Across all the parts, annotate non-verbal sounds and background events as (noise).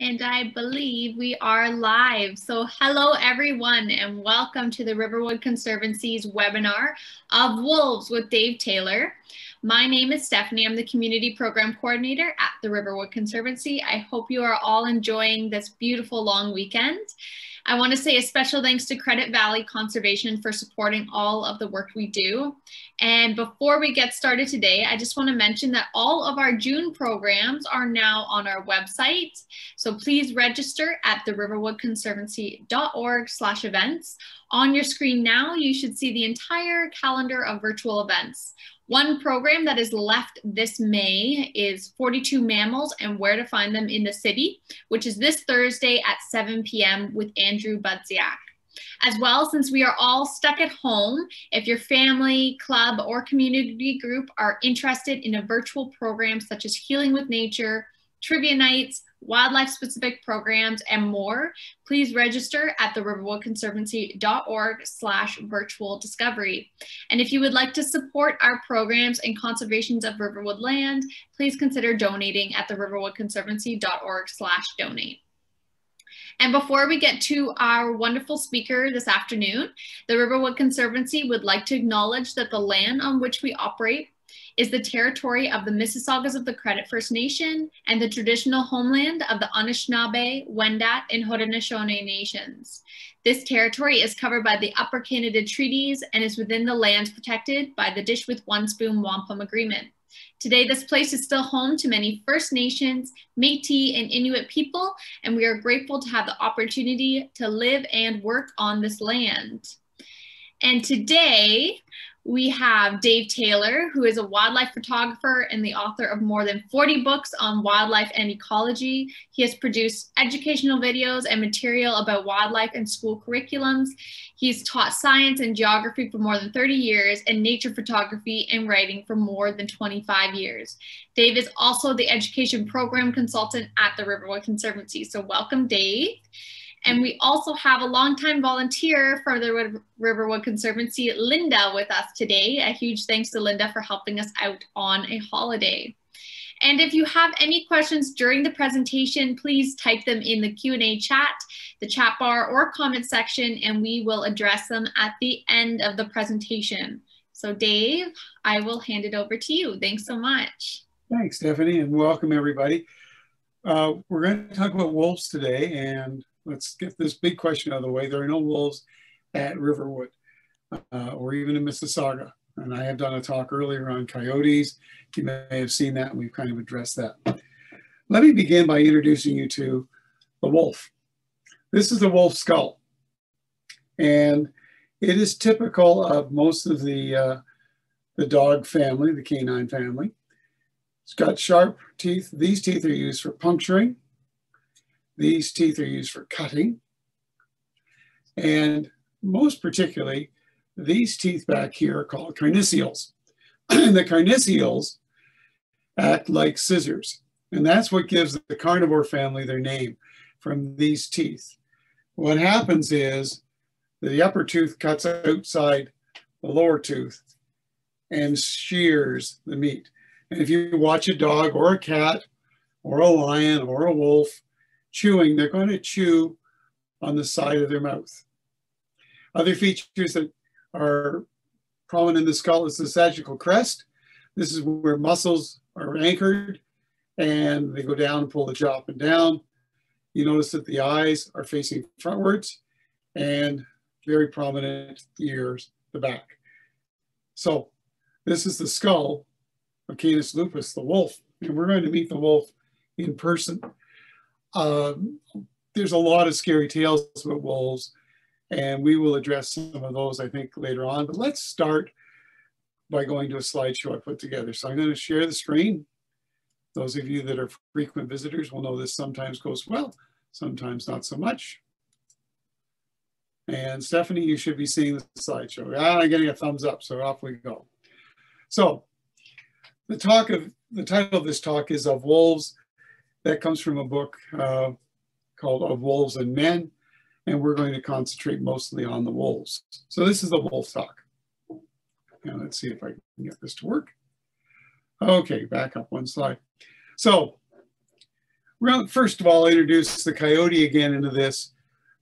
And I believe we are live. So hello everyone and welcome to the Riverwood Conservancy's webinar of Wolves with Dave Taylor. My name is Stephanie. I'm the Community Program Coordinator at the Riverwood Conservancy. I hope you are all enjoying this beautiful long weekend. I want to say a special thanks to Credit Valley Conservation for supporting all of the work we do. And before we get started today, I just want to mention that all of our June programs are now on our website. So please register at the riverwoodconservancy.org slash events. On your screen now, you should see the entire calendar of virtual events. One program that is left this May is 42 Mammals and Where to Find Them in the City, which is this Thursday at 7 p.m. with Andrew Budziak. As well, since we are all stuck at home, if your family, club, or community group are interested in a virtual program such as Healing with Nature, trivia nights, wildlife specific programs, and more, please register at the riverwoodconservancy.org slash virtual discovery. And if you would like to support our programs and conservations of Riverwood land, please consider donating at the riverwoodconservancy.org slash donate. And before we get to our wonderful speaker this afternoon, the Riverwood Conservancy would like to acknowledge that the land on which we operate is the territory of the Mississaugas of the Credit First Nation and the traditional homeland of the Anishinaabe, Wendat, and Haudenosaunee nations. This territory is covered by the Upper Canada Treaties and is within the lands protected by the Dish with One Spoon Wampum Agreement. Today, this place is still home to many First Nations, Métis, and Inuit people, and we are grateful to have the opportunity to live and work on this land. And today, we have Dave Taylor, who is a wildlife photographer and the author of more than 40 books on wildlife and ecology. He has produced educational videos and material about wildlife and school curriculums. He's taught science and geography for more than 30 years and nature photography and writing for more than 25 years. Dave is also the education program consultant at the Riverwood Conservancy. So welcome, Dave. And we also have a longtime volunteer for the Riverwood Conservancy, Linda, with us today. A huge thanks to Linda for helping us out on a holiday. And if you have any questions during the presentation, please type them in the Q&A chat, the chat bar or comment section, and we will address them at the end of the presentation. So Dave, I will hand it over to you. Thanks so much. Thanks, Stephanie, and welcome everybody. Uh, we're going to talk about wolves today, and let's get this big question out of the way. There are no wolves at Riverwood uh, or even in Mississauga. And I have done a talk earlier on coyotes. You may have seen that, we've kind of addressed that. Let me begin by introducing you to the wolf. This is the wolf skull. And it is typical of most of the, uh, the dog family, the canine family. It's got sharp teeth. These teeth are used for puncturing these teeth are used for cutting. And most particularly, these teeth back here are called carnassials. and (clears throat) the carnassials act like scissors. And that's what gives the carnivore family their name from these teeth. What happens is the upper tooth cuts outside the lower tooth and shears the meat. And if you watch a dog or a cat or a lion or a wolf, chewing, they're going to chew on the side of their mouth. Other features that are prominent in the skull is the sagittal crest. This is where muscles are anchored and they go down and pull the jaw up and down. You notice that the eyes are facing frontwards and very prominent ears, the back. So this is the skull of Canis lupus, the wolf, and we're going to meet the wolf in person. Um, there's a lot of scary tales about wolves, and we will address some of those, I think, later on. But let's start by going to a slideshow I put together. So I'm going to share the screen. Those of you that are frequent visitors will know this sometimes goes well, sometimes not so much. And Stephanie, you should be seeing the slideshow. Ah, I'm getting a thumbs up, so off we go. So the talk of the title of this talk is of wolves that comes from a book uh, called Of Wolves and Men, and we're going to concentrate mostly on the wolves. So this is the wolf talk. Now let's see if I can get this to work. Okay, back up one slide. So first of all, introduce the coyote again into this.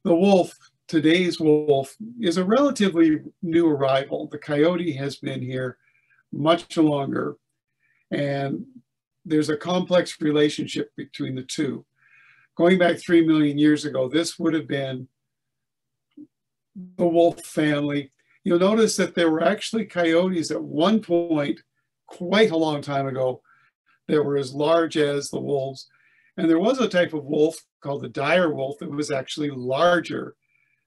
The wolf, today's wolf, is a relatively new arrival. The coyote has been here much longer, and there's a complex relationship between the two. Going back three million years ago, this would have been the wolf family. You'll notice that there were actually coyotes at one point, quite a long time ago, that were as large as the wolves. And there was a type of wolf called the dire wolf that was actually larger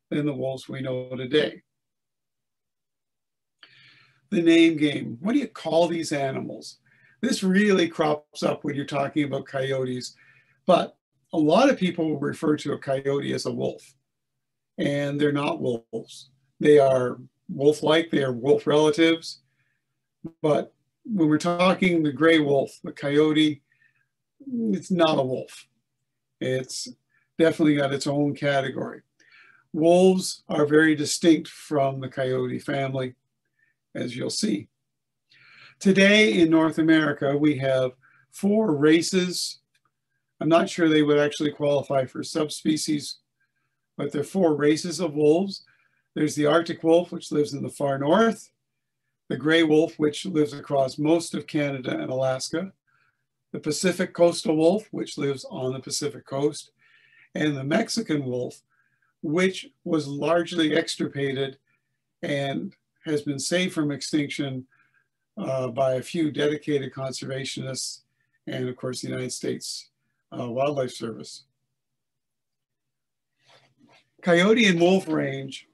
than the wolves we know today. The name game. What do you call these animals? This really crops up when you're talking about coyotes, but a lot of people refer to a coyote as a wolf, and they're not wolves. They are wolf-like, they are wolf relatives, but when we're talking the gray wolf, the coyote, it's not a wolf. It's definitely got its own category. Wolves are very distinct from the coyote family, as you'll see. Today in North America, we have four races. I'm not sure they would actually qualify for subspecies, but there are four races of wolves. There's the Arctic wolf, which lives in the far north, the gray wolf, which lives across most of Canada and Alaska, the Pacific coastal wolf, which lives on the Pacific coast, and the Mexican wolf, which was largely extirpated and has been saved from extinction by a few dedicated conservationists and of course the United States uh, Wildlife Service. Coyote and wolf range.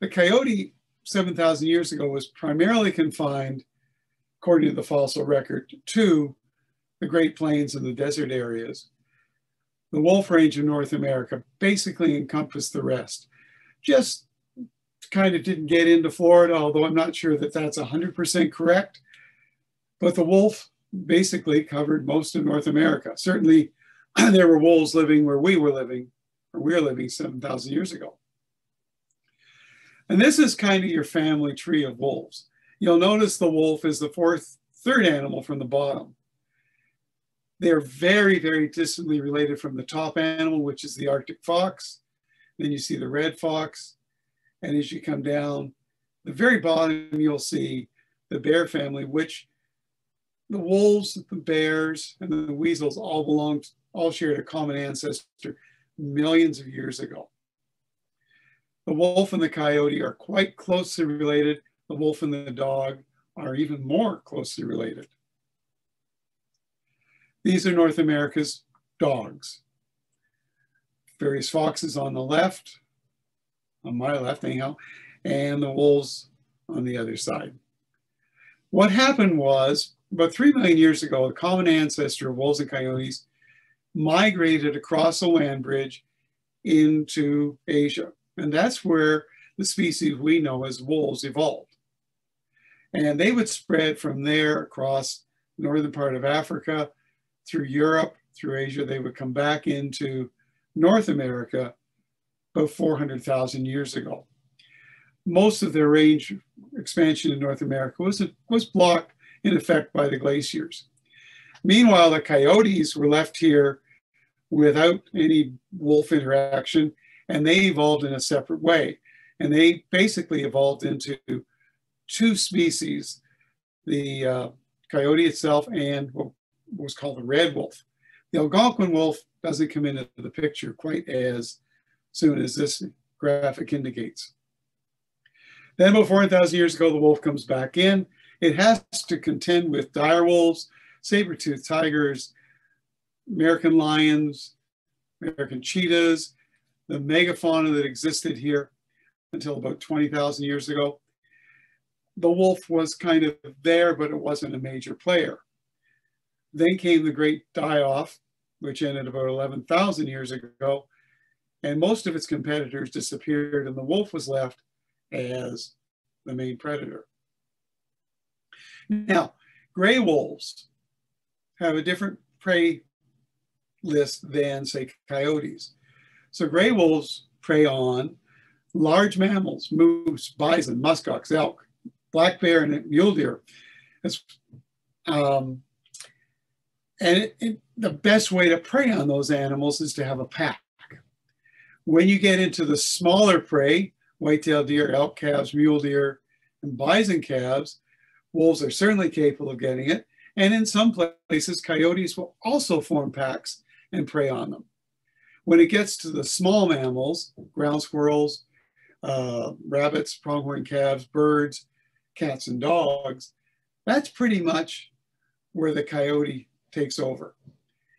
The coyote 7,000 years ago was primarily confined, according to the fossil record, to the Great Plains and the desert areas. The wolf range of North America basically encompassed the rest. Just kind of didn't get into Florida, although I'm not sure that that's 100% correct. But the wolf basically covered most of North America. Certainly, (clears throat) there were wolves living where we were living, or we we're living 7,000 years ago. And this is kind of your family tree of wolves. You'll notice the wolf is the fourth, third animal from the bottom. They're very, very distantly related from the top animal, which is the Arctic fox. Then you see the red fox. And as you come down, the very bottom, you'll see the bear family, which the wolves, the bears, and the weasels all belong, all shared a common ancestor millions of years ago. The wolf and the coyote are quite closely related. The wolf and the dog are even more closely related. These are North America's dogs. Various foxes on the left, on my left anyhow, and the wolves on the other side. What happened was, about three million years ago, a common ancestor of wolves and coyotes migrated across a land bridge into Asia. And that's where the species we know as wolves evolved. And they would spread from there across northern part of Africa, through Europe, through Asia. They would come back into North America about 400,000 years ago. Most of their range expansion in North America was, was blocked in effect by the glaciers. Meanwhile, the coyotes were left here without any wolf interaction and they evolved in a separate way. And they basically evolved into two species, the uh, coyote itself and what was called the red wolf. The Algonquin wolf doesn't come into the picture quite as soon as this graphic indicates. Then about 400,000 years ago, the wolf comes back in. It has to contend with dire wolves, saber-toothed tigers, American lions, American cheetahs, the megafauna that existed here until about 20,000 years ago. The wolf was kind of there, but it wasn't a major player. Then came the great die-off, which ended about 11,000 years ago, and most of its competitors disappeared and the wolf was left as the main predator. Now, gray wolves have a different prey list than, say, coyotes. So gray wolves prey on large mammals, moose, bison, muskox, elk, black bear, and mule deer. Um, And it, it, the best way to prey on those animals is to have a pack. When you get into the smaller prey, white-tailed deer, elk calves, mule deer, and bison calves, wolves are certainly capable of getting it. And in some places, coyotes will also form packs and prey on them. When it gets to the small mammals, ground squirrels, uh, rabbits, pronghorn calves, birds, cats, and dogs, that's pretty much where the coyote takes over.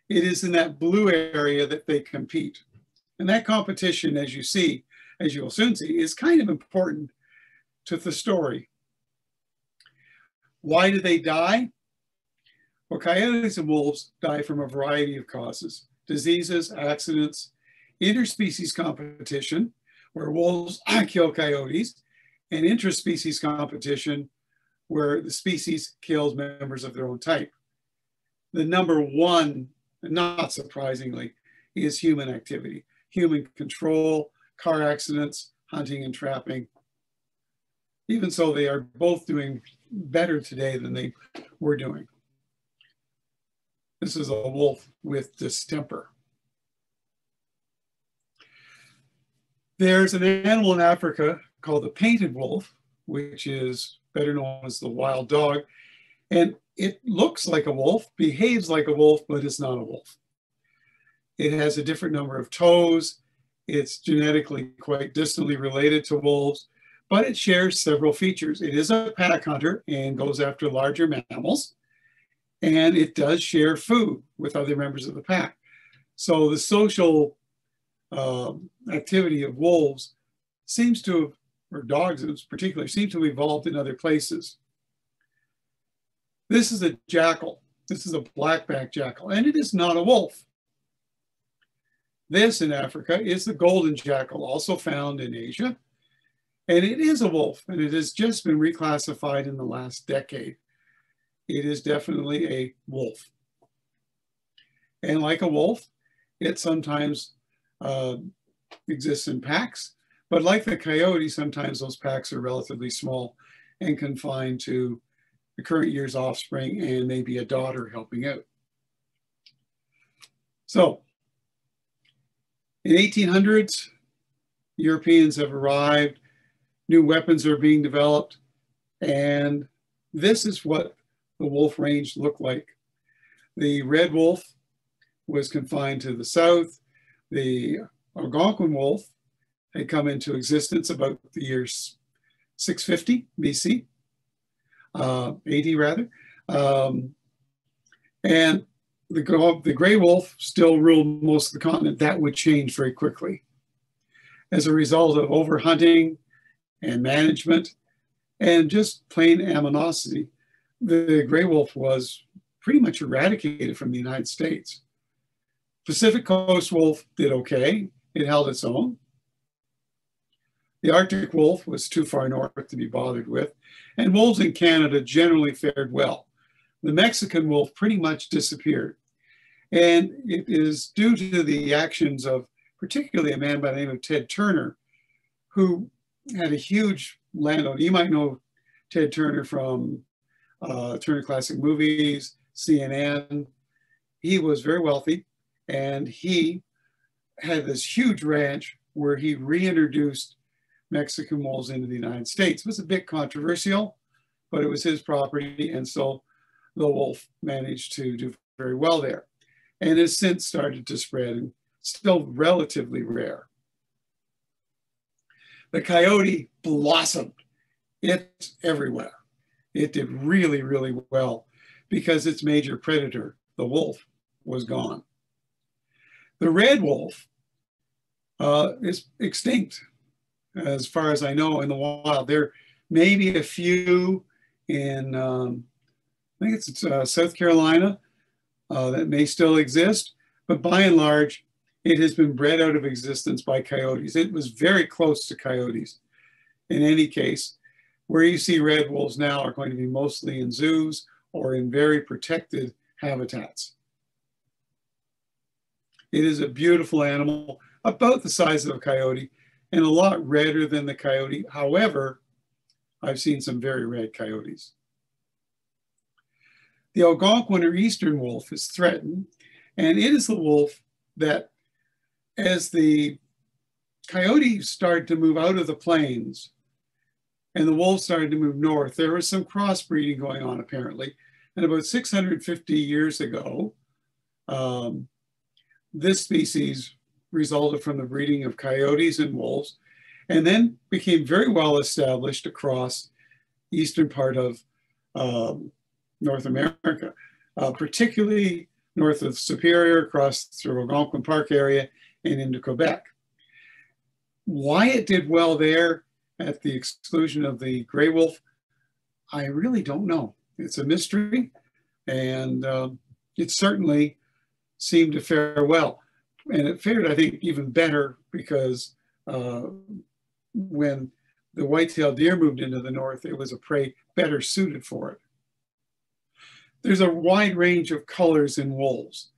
It is in that blue area that they compete. And that competition, as you see, as you will soon see, is kind of important to the story. Why do they die? Well, coyotes and wolves die from a variety of causes. Diseases, accidents, interspecies competition, where wolves (coughs) kill coyotes, and interspecies competition, where the species kills members of their own type. The number one, not surprisingly, is human activity human control, car accidents, hunting and trapping. Even so, they are both doing better today than they were doing. This is a wolf with distemper. There's an animal in Africa called the painted wolf, which is better known as the wild dog. And it looks like a wolf, behaves like a wolf, but it's not a wolf. It has a different number of toes. It's genetically quite distantly related to wolves, but it shares several features. It is a pack hunter and goes after larger mammals, and it does share food with other members of the pack. So the social uh, activity of wolves seems to have, or dogs in particular, seem to have evolved in other places. This is a jackal. This is a blackback jackal, and it is not a wolf. This in Africa is the golden jackal, also found in Asia. And it is a wolf, and it has just been reclassified in the last decade. It is definitely a wolf. And like a wolf, it sometimes uh, exists in packs, but like the coyote, sometimes those packs are relatively small and confined to the current year's offspring and maybe a daughter helping out. So in 1800s, Europeans have arrived, new weapons are being developed, and this is what the wolf range looked like. The red wolf was confined to the south. The Algonquin wolf had come into existence about the year 650 BC, uh, AD rather. Um, and the, the gray wolf still ruled most of the continent, that would change very quickly. As a result of overhunting and management and just plain aminosity, the gray wolf was pretty much eradicated from the United States. Pacific coast wolf did okay. It held its own. The Arctic wolf was too far north to be bothered with, and wolves in Canada generally fared well. The Mexican wolf pretty much disappeared. And it is due to the actions of particularly a man by the name of Ted Turner, who had a huge landowner. You might know Ted Turner from uh, Turner Classic Movies, CNN. He was very wealthy and he had this huge ranch where he reintroduced Mexican wolves into the United States. It was a bit controversial, but it was his property. And so the wolf managed to do very well there and has since started to spread and still relatively rare. The coyote blossomed. It's everywhere. It did really, really well because its major predator, the wolf, was gone. The red wolf uh, is extinct, as far as I know, in the wild. There may be a few in, um, I think it's uh, South Carolina, uh, that may still exist, but by and large, it has been bred out of existence by coyotes. It was very close to coyotes. In any case, where you see red wolves now are going to be mostly in zoos or in very protected habitats. It is a beautiful animal, about the size of a coyote, and a lot redder than the coyote. However, I've seen some very red coyotes. The Algonquin or eastern wolf is threatened, and it is the wolf that, as the coyotes started to move out of the plains and the wolves started to move north, there was some crossbreeding going on apparently. And about 650 years ago, um, this species resulted from the breeding of coyotes and wolves, and then became very well established across eastern part of um, North America, uh, particularly north of Superior, across through Algonquin Park area, and into Quebec. Why it did well there at the exclusion of the gray wolf, I really don't know. It's a mystery, and uh, it certainly seemed to fare well. And it fared, I think, even better because uh, when the white-tailed deer moved into the north, it was a prey better suited for it. There's a wide range of colors in wolves,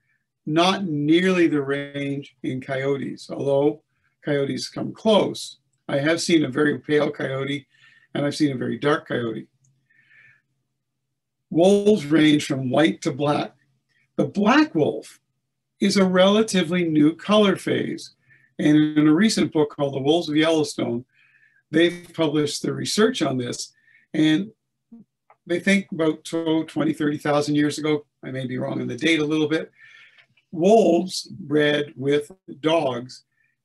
not nearly the range in coyotes, although coyotes come close. I have seen a very pale coyote and I've seen a very dark coyote. Wolves range from white to black. The black wolf is a relatively new color phase. And in a recent book called The Wolves of Yellowstone, they've published the research on this. And they think about 20, 30,000 years ago, I may be wrong in the date a little bit, wolves bred with dogs.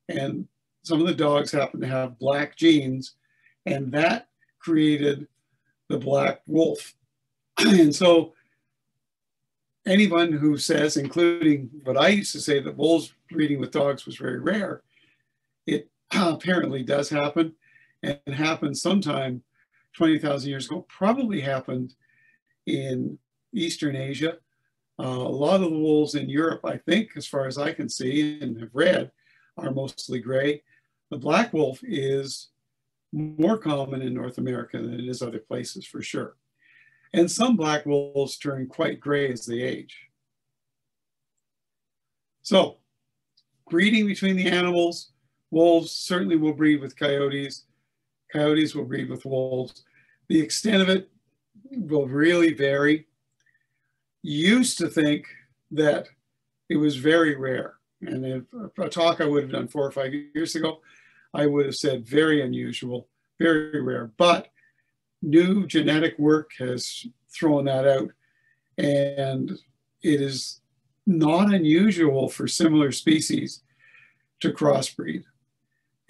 And some of the dogs happen to have black genes. And that created the black wolf. (clears throat) and so anyone who says, including what I used to say, that wolves breeding with dogs was very rare, it (clears throat) apparently does happen and happens sometime 20,000 years ago, probably happened in Eastern Asia. Uh, a lot of the wolves in Europe, I think, as far as I can see and have read, are mostly gray. The black wolf is more common in North America than it is other places for sure. And some black wolves turn quite gray as they age. So breeding between the animals, wolves certainly will breed with coyotes. Coyotes will breed with wolves. The extent of it will really vary. Used to think that it was very rare. And if a talk I would have done four or five years ago, I would have said very unusual, very rare. But new genetic work has thrown that out. And it is not unusual for similar species to crossbreed.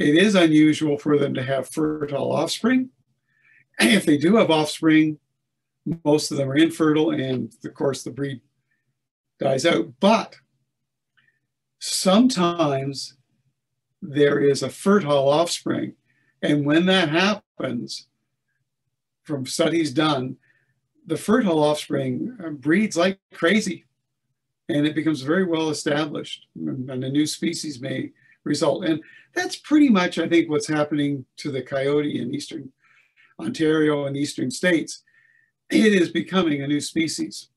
It is unusual for them to have fertile offspring. And if they do have offspring, most of them are infertile, and of course, the breed dies out. But sometimes there is a fertile offspring. And when that happens, from studies done, the fertile offspring breeds like crazy and it becomes very well established and a new species may result. And that's pretty much, I think, what's happening to the coyote in Eastern Ontario and Eastern states. It is becoming a new species.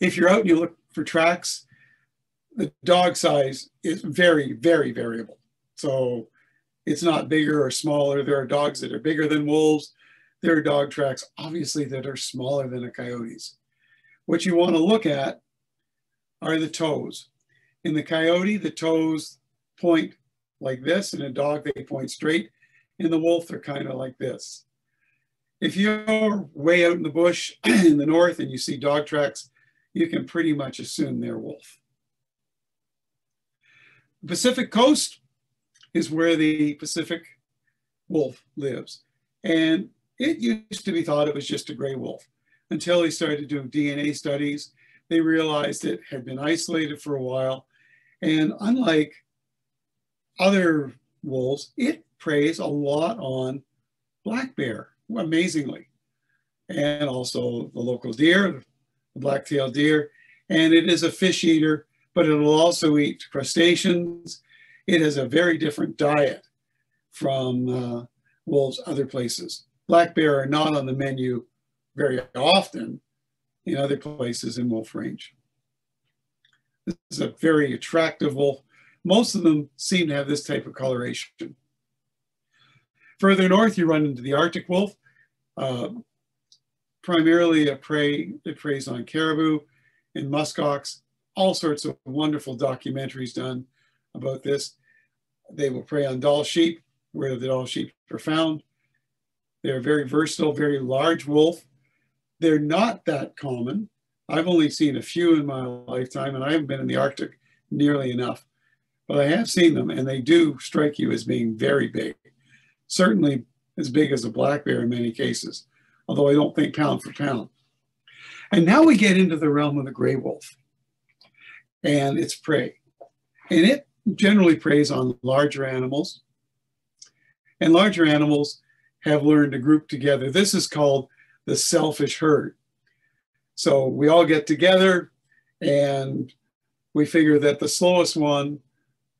If you're out and you look for tracks, the dog size is very, very variable. So it's not bigger or smaller. There are dogs that are bigger than wolves. There are dog tracks, obviously, that are smaller than a coyote's. What you want to look at are the toes. In the coyote, the toes point like this. In a dog, they point straight. In the wolf, they're kind of like this. If you're way out in the bush (clears throat) in the north and you see dog tracks, you can pretty much assume they're wolf. The Pacific coast is where the Pacific wolf lives. And it used to be thought it was just a gray wolf until they started doing DNA studies. They realized it had been isolated for a while. And unlike other wolves, it preys a lot on black bear, amazingly. And also the local deer, the black-tailed deer. And it is a fish eater, but it will also eat crustaceans. It has a very different diet from uh, wolves other places. Black bear are not on the menu very often in other places in wolf range. This is a very attractive wolf. Most of them seem to have this type of coloration. Further north, you run into the Arctic wolf. Uh, primarily a prey, it preys on caribou and muskox, all sorts of wonderful documentaries done about this. They will prey on Dall sheep, where the Dall sheep are found. They're very versatile, very large wolf. They're not that common. I've only seen a few in my lifetime, and I haven't been in the Arctic nearly enough. But I have seen them, and they do strike you as being very big. Certainly as big as a black bear in many cases, although I don't think pound for pound. And now we get into the realm of the gray wolf and its prey. And it generally preys on larger animals. And larger animals have learned to group together. This is called the selfish herd. So we all get together and we figure that the slowest one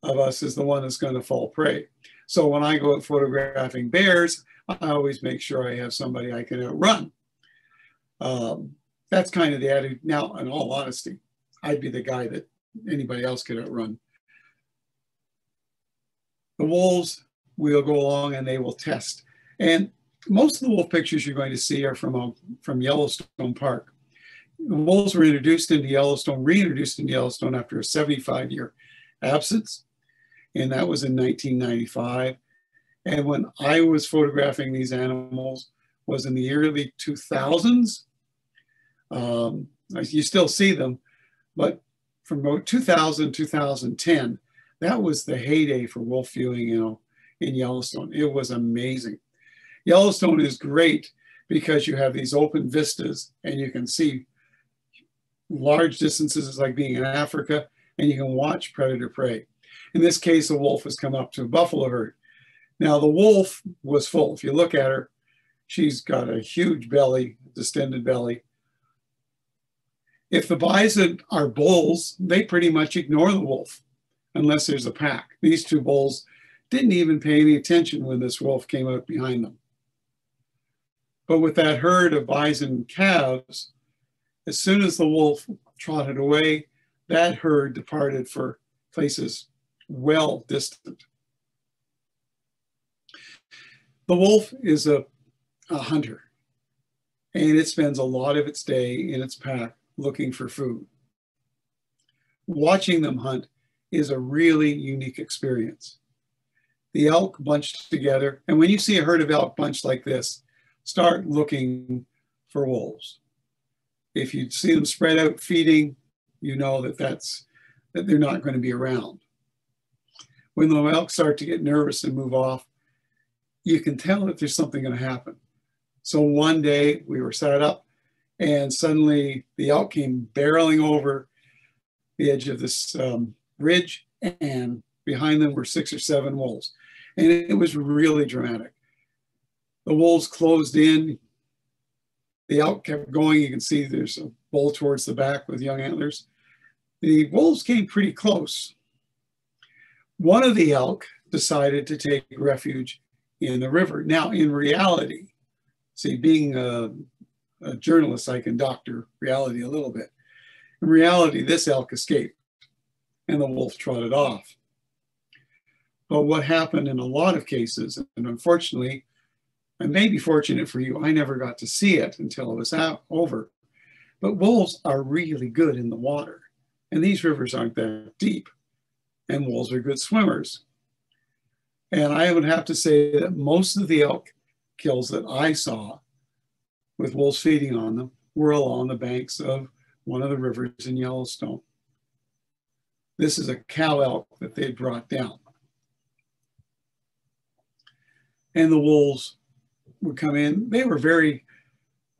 of us is the one that's going to fall prey. So when I go out photographing bears, I always make sure I have somebody I can outrun. Um, that's kind of the attitude. Now, in all honesty, I'd be the guy that anybody else could outrun. The wolves will go along and they will test. And most of the wolf pictures you're going to see are from, a, from Yellowstone Park. Wolves were introduced into Yellowstone, reintroduced into Yellowstone after a 75 year absence. And that was in 1995. And when I was photographing these animals was in the early 2000s. Um, you still see them, but from about 2000, 2010, that was the heyday for wolf viewing, you know, in Yellowstone. It was amazing. Yellowstone is great because you have these open vistas and you can see large distances. It's like being in Africa and you can watch predator prey. In this case, a wolf has come up to a buffalo herd. Now the wolf was full. If you look at her, she's got a huge belly, distended belly. If the bison are bulls, they pretty much ignore the wolf unless there's a pack. These two bulls didn't even pay any attention when this wolf came out behind them. But with that herd of bison calves, as soon as the wolf trotted away, that herd departed for places well distant. The wolf is a, a hunter and it spends a lot of its day in its pack looking for food. Watching them hunt is a really unique experience. The elk bunched together, and when you see a herd of elk bunched like this, start looking for wolves. If you see them spread out feeding, you know that that's that they're not going to be around. When the elk start to get nervous and move off, you can tell that there's something going to happen. So one day we were set up and suddenly the elk came barreling over the edge of this um, ridge and behind them were six or seven wolves. And it was really dramatic. The wolves closed in. The elk kept going. You can see there's a bull towards the back with young antlers. The wolves came pretty close. One of the elk decided to take refuge in the river. Now, in reality, see, being a, a journalist, I can doctor reality a little bit. In reality, this elk escaped and the wolf trotted off. But what happened in a lot of cases, and unfortunately, I may be fortunate for you, I never got to see it until it was out, over. But wolves are really good in the water, and these rivers aren't that deep, and wolves are good swimmers. And I would have to say that most of the elk kills that I saw with wolves feeding on them were along the banks of one of the rivers in Yellowstone. This is a cow elk that they brought down. And the wolves would come in. They were very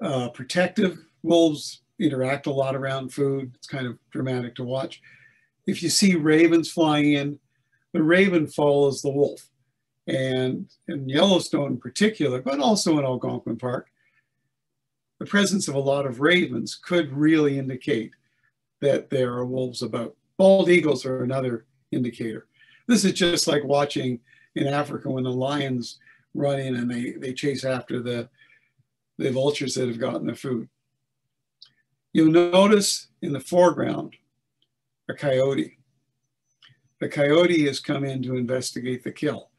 uh, protective. Wolves interact a lot around food. It's kind of dramatic to watch. If you see ravens flying in, the raven follows the wolf. And in Yellowstone in particular, but also in Algonquin Park, the presence of a lot of ravens could really indicate that there are wolves about. Bald eagles are another indicator. This is just like watching in Africa when the lions run in and they, they chase after the, the vultures that have gotten the food. You'll notice in the foreground a coyote. The coyote has come in to investigate the kill.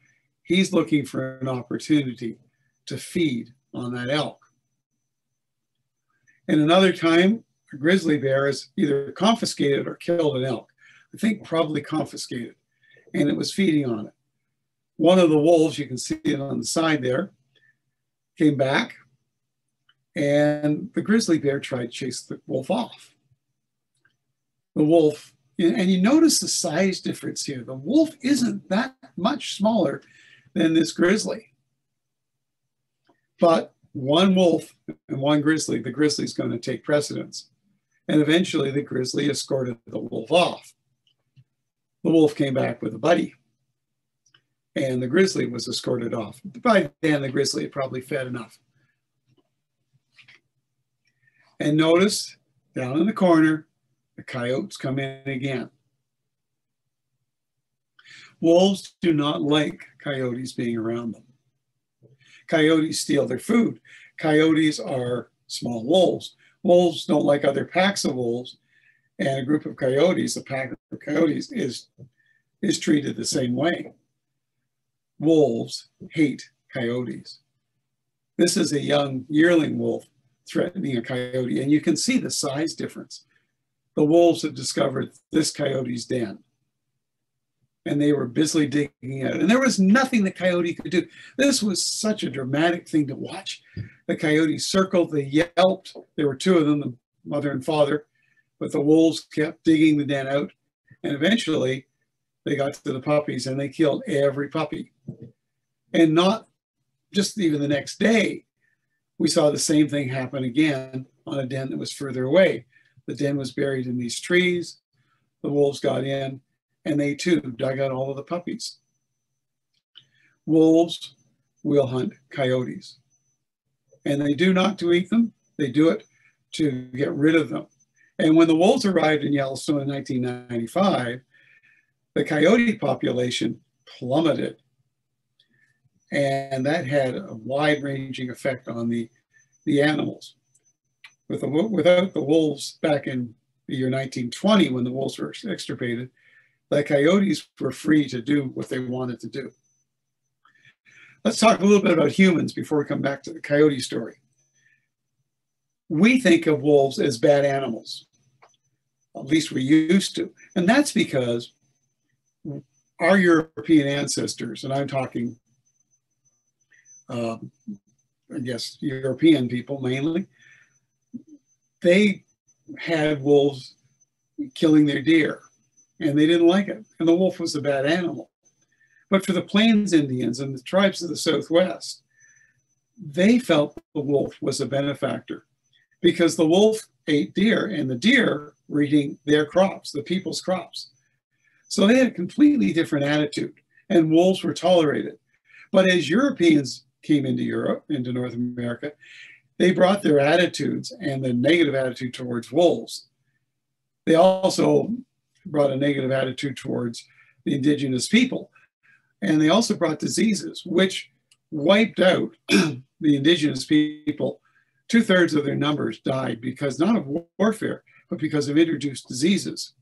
He's looking for an opportunity to feed on that elk. And another time, a grizzly bear is either confiscated or killed an elk. I think probably confiscated, and it was feeding on it. One of the wolves, you can see it on the side there, came back, and the grizzly bear tried to chase the wolf off. The wolf, and you notice the size difference here. The wolf isn't that much smaller than this grizzly. But one wolf and one grizzly, the grizzly is going to take precedence. And eventually the grizzly escorted the wolf off. The wolf came back with a buddy and the grizzly was escorted off. By then, the grizzly had probably fed enough. And notice down in the corner, the coyotes come in again. Wolves do not like coyotes being around them. Coyotes steal their food. Coyotes are small wolves. Wolves don't like other packs of wolves, and a group of coyotes, a pack of coyotes, is, is treated the same way. Wolves hate coyotes. This is a young yearling wolf threatening a coyote, and you can see the size difference. The wolves have discovered this coyote's den and they were busily digging it. And there was nothing the coyote could do. This was such a dramatic thing to watch. The coyote circled, they yelped. There were two of them, the mother and father, but the wolves kept digging the den out. And eventually they got to the puppies and they killed every puppy. And not just even the next day, we saw the same thing happen again on a den that was further away. The den was buried in these trees. The wolves got in and they too dug out all of the puppies. Wolves will hunt coyotes, and they do not to eat them, they do it to get rid of them. And when the wolves arrived in Yellowstone in 1995, the coyote population plummeted. And that had a wide ranging effect on the, the animals. With the, without the wolves back in the year 1920, when the wolves were extirpated, the coyotes were free to do what they wanted to do. Let's talk a little bit about humans before we come back to the coyote story. We think of wolves as bad animals, at least we used to. And that's because our European ancestors, and I'm talking, um, I guess, European people mainly, they had wolves killing their deer and they didn't like it. And the wolf was a bad animal. But for the Plains Indians and the tribes of the Southwest, they felt the wolf was a benefactor because the wolf ate deer and the deer were eating their crops, the people's crops. So they had a completely different attitude and wolves were tolerated. But as Europeans came into Europe, into North America, they brought their attitudes and the negative attitude towards wolves. They also brought a negative attitude towards the indigenous people. And they also brought diseases, which wiped out (clears throat) the indigenous people. Two thirds of their numbers died because not of warfare, but because of introduced diseases.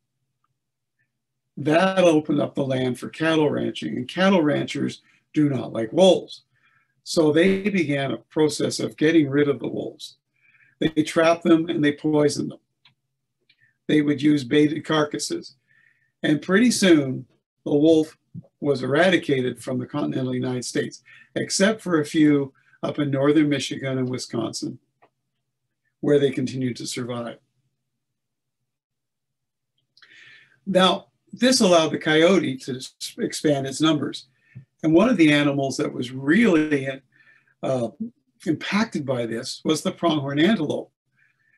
That opened up the land for cattle ranching, and cattle ranchers do not like wolves. So they began a process of getting rid of the wolves. They trapped them and they poisoned them they would use baited carcasses. And pretty soon, the wolf was eradicated from the continental United States, except for a few up in northern Michigan and Wisconsin, where they continued to survive. Now, this allowed the coyote to expand its numbers. And one of the animals that was really uh, impacted by this was the pronghorn antelope.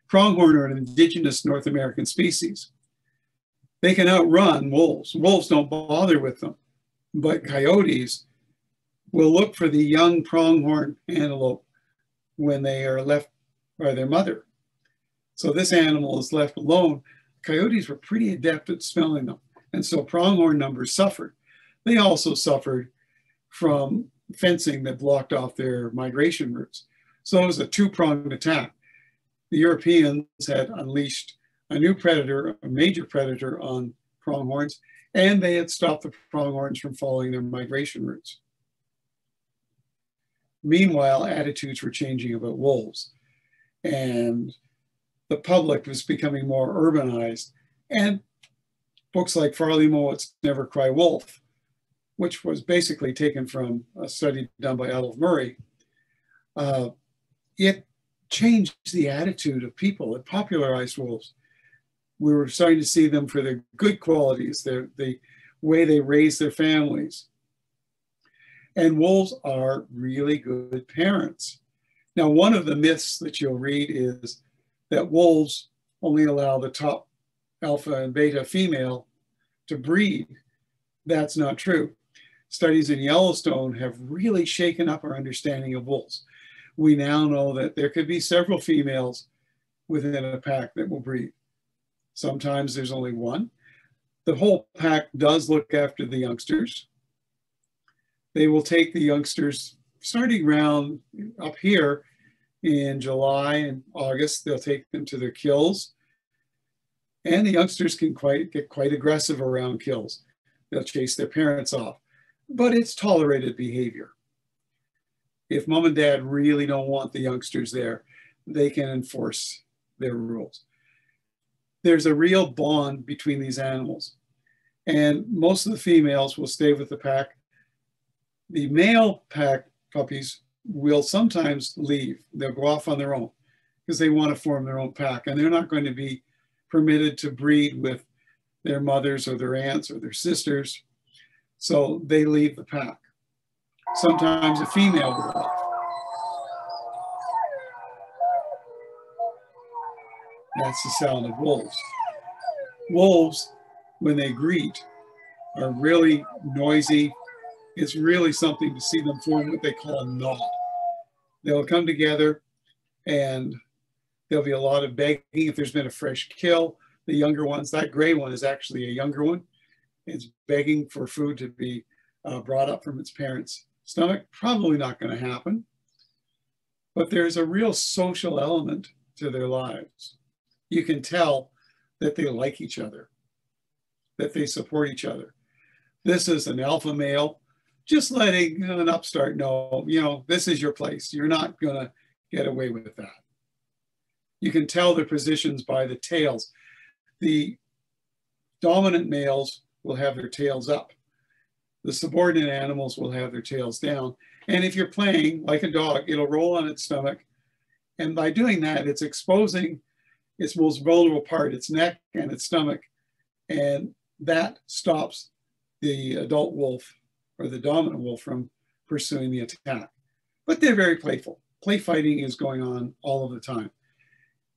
Pronghorn are an indigenous North American species. They can outrun wolves. Wolves don't bother with them, but coyotes will look for the young pronghorn antelope when they are left by their mother. So this animal is left alone. Coyotes were pretty adept at smelling them, and so pronghorn numbers suffered. They also suffered from fencing that blocked off their migration routes. So it was a two-pronged attack the Europeans had unleashed a new predator, a major predator on pronghorns, and they had stopped the pronghorns from following their migration routes. Meanwhile, attitudes were changing about wolves. And the public was becoming more urbanized. And books like Farley Mowat's Never Cry Wolf, which was basically taken from a study done by Adolph Murie, uh, it changed the attitude of people. It popularized wolves. We were starting to see them for their good qualities, their, the way they raise their families. And wolves are really good parents. Now, one of the myths that you'll read is that wolves only allow the top alpha and beta female to breed. That's not true. Studies in Yellowstone have really shaken up our understanding of wolves. We now know that there could be several females within a pack that will breed. Sometimes there's only one. The whole pack does look after the youngsters. They will take the youngsters starting around up here in July and August. They'll take them to their kills. And the youngsters can quite get quite aggressive around kills. They'll chase their parents off, but it's tolerated behavior. If mom and dad really don't want the youngsters there, they can enforce their rules. There's a real bond between these animals. And most of the females will stay with the pack. The male pack puppies will sometimes leave. They'll go off on their own because they want to form their own pack and they're not going to be permitted to breed with their mothers or their aunts or their sisters. So they leave the pack. Sometimes a female will. That's the sound of wolves. Wolves, when they greet, are really noisy. It's really something to see them form what they call a knot. They'll come together and there'll be a lot of begging if there's been a fresh kill. The younger ones, that gray one is actually a younger one. It's begging for food to be uh, brought up from its parents' stomach. Probably not going to happen. But there's a real social element to their lives. You can tell that they like each other, that they support each other. This is an alpha male just letting an upstart know, you know, this is your place. You're not going to get away with that. You can tell their positions by the tails. The dominant males will have their tails up. The subordinate animals will have their tails down. And if you're playing like a dog, it'll roll on its stomach. And by doing that, it's exposing its most vulnerable part, its neck and its stomach. And that stops the adult wolf or the dominant wolf from pursuing the attack. But they're very playful. Play fighting is going on all of the time.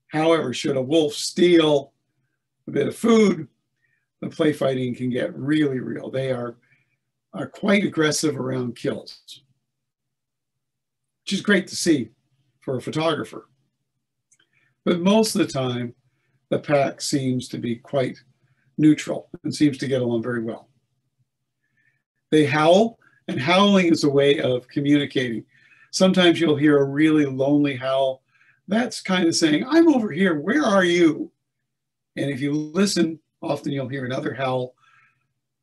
However, should a wolf steal a bit of food, the play fighting can get really real. They are, are quite aggressive around kills, which is great to see for a photographer. But most of the time, the pack seems to be quite neutral and seems to get along very well. They howl, and howling is a way of communicating. Sometimes you'll hear a really lonely howl. That's kind of saying, I'm over here, where are you? And if you listen, often you'll hear another howl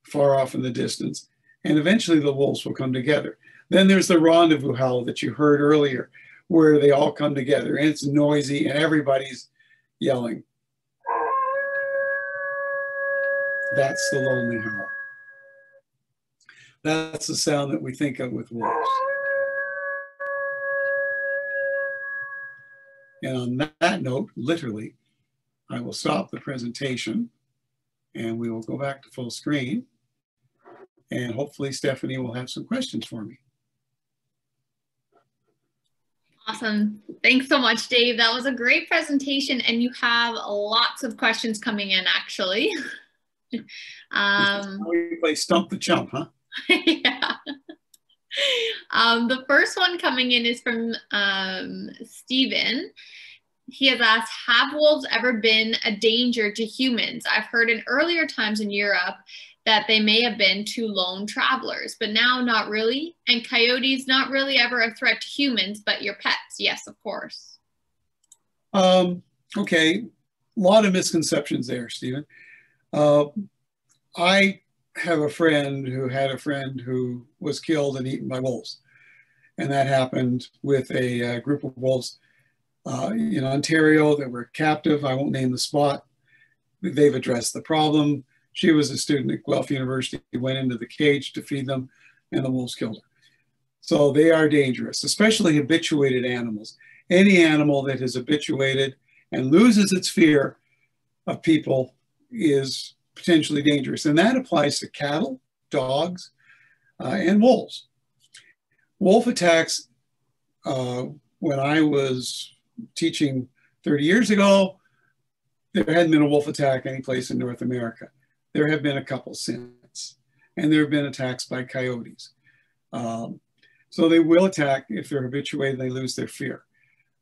far off in the distance. And eventually the wolves will come together. Then there's the rendezvous howl that you heard earlier, where they all come together and it's noisy and everybody's yelling. That's the lonely howl. That's the sound that we think of with wolves. And on that note, literally, I will stop the presentation and we will go back to full screen. And hopefully Stephanie will have some questions for me. Awesome. Thanks so much, Dave. That was a great presentation and you have lots of questions coming in actually. (laughs) um, we play Stump the Chump, huh? (laughs) yeah. Um, the first one coming in is from um, Stephen. He has asked, have wolves ever been a danger to humans? I've heard in earlier times in Europe that they may have been to lone travelers, but now not really. And coyotes, not really ever a threat to humans, but your pets. Yes, of course. Um, okay, a lot of misconceptions there, Stephen. Uh, I have a friend who had a friend who was killed and eaten by wolves. And that happened with a, a uh, group of wolves uh, in Ontario that were captive. I won't name the spot. They've addressed the problem. She was a student at Guelph University, went into the cage to feed them, and the wolves killed her. So they are dangerous, especially habituated animals. Any animal that is habituated and loses its fear of people is potentially dangerous. And that applies to cattle, dogs, uh, and wolves. Wolf attacks, uh, when I was teaching 30 years ago, there hadn't been a wolf attack anyplace in North America. There have been a couple since, and there have been attacks by coyotes. Um, so they will attack if they're habituated, they lose their fear.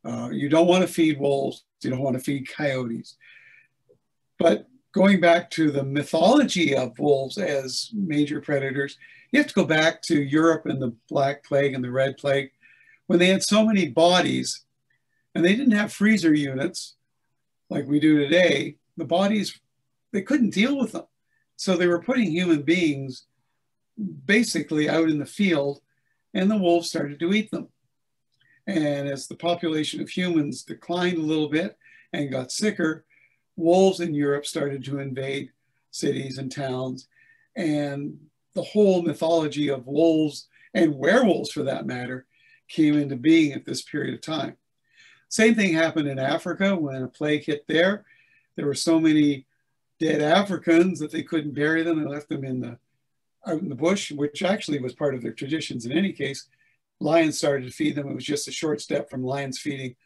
Uh, you don't want to feed wolves, you don't want to feed coyotes. But going back to the mythology of wolves as major predators, you have to go back to Europe and the Black Plague and the Red Plague when they had so many bodies and they didn't have freezer units like we do today. The bodies, they couldn't deal with them. So they were putting human beings basically out in the field and the wolves started to eat them. And as the population of humans declined a little bit and got sicker, wolves in Europe started to invade cities and towns. And the whole mythology of wolves and werewolves, for that matter, came into being at this period of time. Same thing happened in Africa when a plague hit there. There were so many dead Africans that they couldn't bury them and left them in the out in the bush, which actually was part of their traditions in any case. Lions started to feed them. It was just a short step from lions feeding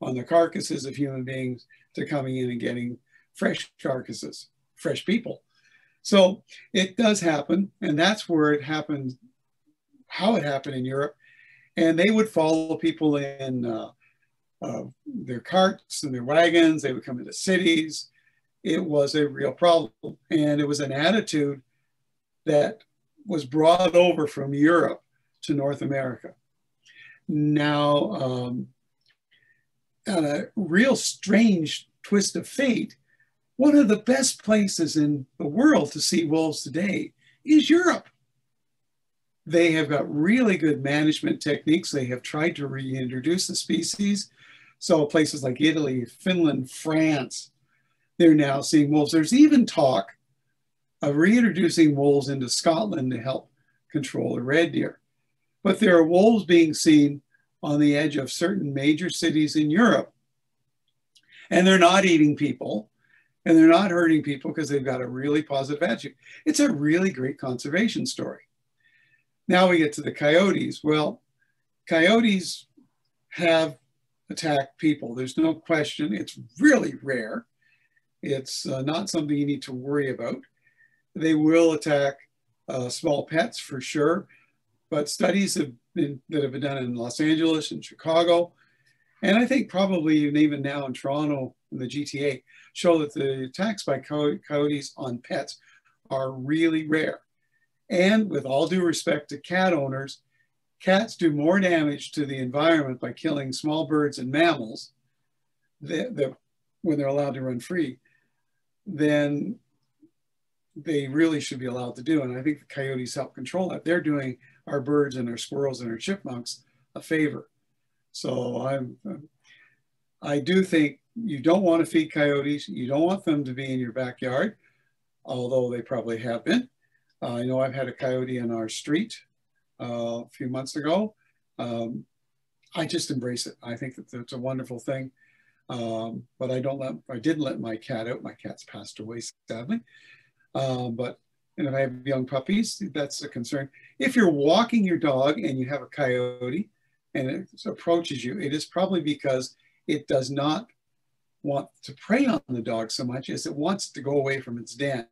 on the carcasses of human beings to coming in and getting fresh carcasses, fresh people. So it does happen, and that's where it happened, how it happened in Europe. And they would follow people in uh, uh, their carts and their wagons. They would come into cities. It was a real problem, and it was an attitude that was brought over from Europe to North America. Now, um, a real strange twist of fate, one of the best places in the world to see wolves today is Europe. They have got really good management techniques. They have tried to reintroduce the species. So places like Italy, Finland, France, they're now seeing wolves. There's even talk of reintroducing wolves into Scotland to help control the red deer. But there are wolves being seen on the edge of certain major cities in Europe. And they're not eating people and they're not hurting people because they've got a really positive attitude. It's a really great conservation story. Now we get to the coyotes. Well, coyotes have attacked people. There's no question. It's really rare. It's uh, not something you need to worry about. They will attack uh, small pets for sure, but studies have been, that have been done in Los Angeles and Chicago, and I think probably even now in Toronto and the GTA show that the attacks by coyotes on pets are really rare. And with all due respect to cat owners, cats do more damage to the environment by killing small birds and mammals that, that when they're allowed to run free than they really should be allowed to do. And I think the coyotes help control that. They're doing our birds and our squirrels and our chipmunks a favor. So I'm, I do think you don't want to feed coyotes. You don't want them to be in your backyard, although they probably have been. Uh, I know I've had a coyote in our street uh, a few months ago. Um, I just embrace it. I think that it's a wonderful thing. Um, but I don't let, I didn't let my cat out. My cat's passed away, sadly. Um, but and if I have young puppies, that's a concern. If you're walking your dog and you have a coyote and it approaches you, it is probably because it does not want to prey on the dog so much as it wants to go away from its den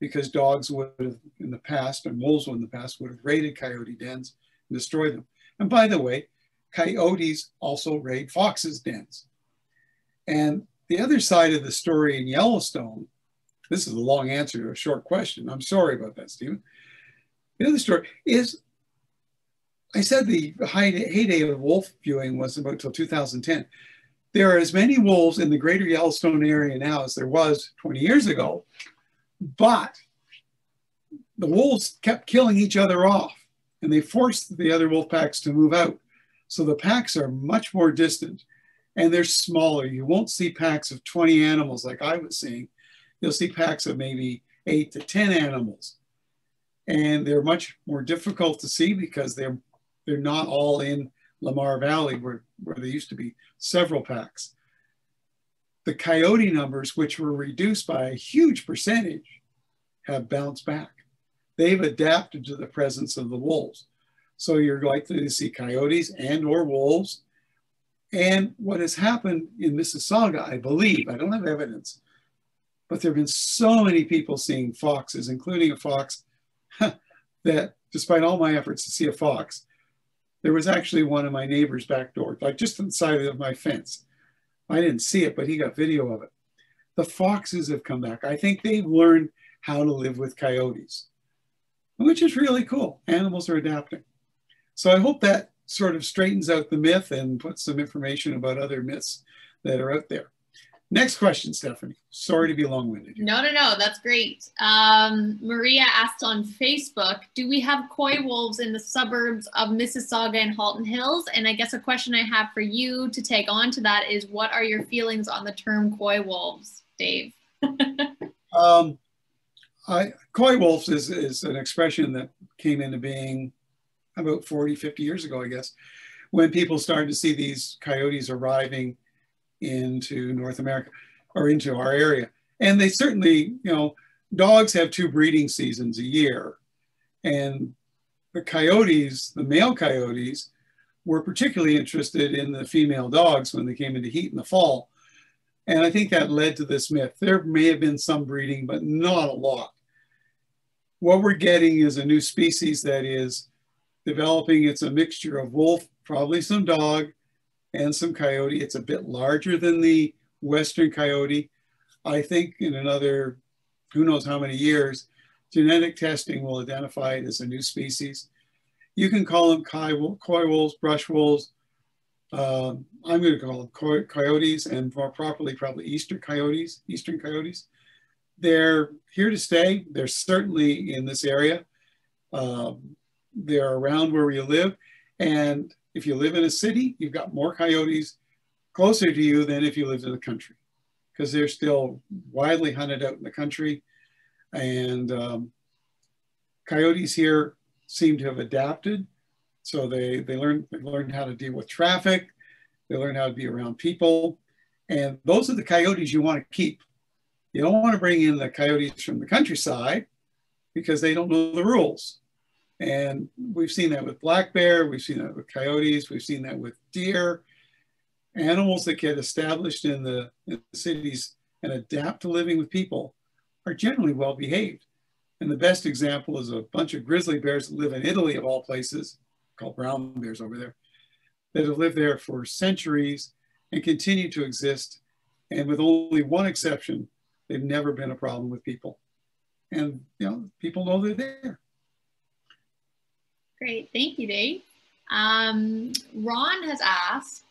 because dogs would have in the past and wolves in the past would have raided coyote dens and destroyed them. And by the way, coyotes also raid foxes' dens. And the other side of the story in Yellowstone, this is a long answer to a short question. I'm sorry about that, Stephen. The other story is I said the heyday of wolf viewing was about until 2010 there are as many wolves in the greater Yellowstone area now as there was 20 years ago, but the wolves kept killing each other off and they forced the other wolf packs to move out. So the packs are much more distant and they're smaller. You won't see packs of 20 animals like I was seeing. You'll see packs of maybe eight to 10 animals. And they're much more difficult to see because they're, they're not all in Lamar Valley where, where there used to be several packs. The coyote numbers, which were reduced by a huge percentage, have bounced back. They've adapted to the presence of the wolves. So you're likely to see coyotes and or wolves. And what has happened in Mississauga, I believe, I don't have evidence, but there have been so many people seeing foxes, including a fox (laughs) that despite all my efforts to see a fox, there was actually one in my neighbor's back door, like just inside of my fence. I didn't see it, but he got video of it. The foxes have come back. I think they've learned how to live with coyotes, which is really cool. Animals are adapting. So I hope that sort of straightens out the myth and puts some information about other myths that are out there. Next question, Stephanie. Sorry to be long-winded. No, no, no, that's great. Um, Maria asked on Facebook, do we have coy wolves in the suburbs of Mississauga and Halton Hills? And I guess a question I have for you to take on to that is what are your feelings on the term coy wolves, Dave? (laughs) um, I, coy wolves is, is an expression that came into being about 40, 50 years ago, I guess, when people started to see these coyotes arriving into North America or into our area. And they certainly, you know, dogs have two breeding seasons a year. And the coyotes, the male coyotes, were particularly interested in the female dogs when they came into heat in the fall. And I think that led to this myth. There may have been some breeding, but not a lot. What we're getting is a new species that is developing. It's a mixture of wolf, probably some dog, and some coyote. It's a bit larger than the western coyote. I think in another, who knows how many years, genetic testing will identify it as a new species. You can call them coy wolves, brush wolves. Um, I'm going to call them coyotes and more properly, probably eastern coyotes, eastern coyotes. They're here to stay. They're certainly in this area. Um, they're around where we live. And if you live in a city, you've got more coyotes closer to you than if you lived in the country because they're still widely hunted out in the country. And um, coyotes here seem to have adapted. So they, they learn they learned how to deal with traffic. They learn how to be around people. And those are the coyotes you want to keep. You don't want to bring in the coyotes from the countryside because they don't know the rules. And we've seen that with black bear, we've seen that with coyotes, we've seen that with deer. Animals that get established in the, in the cities and adapt to living with people are generally well behaved. And the best example is a bunch of grizzly bears that live in Italy, of all places, called brown bears over there, that have lived there for centuries and continue to exist. And with only one exception, they've never been a problem with people. And you know, people know they're there. Great, thank you, Dave. Um, Ron has asked,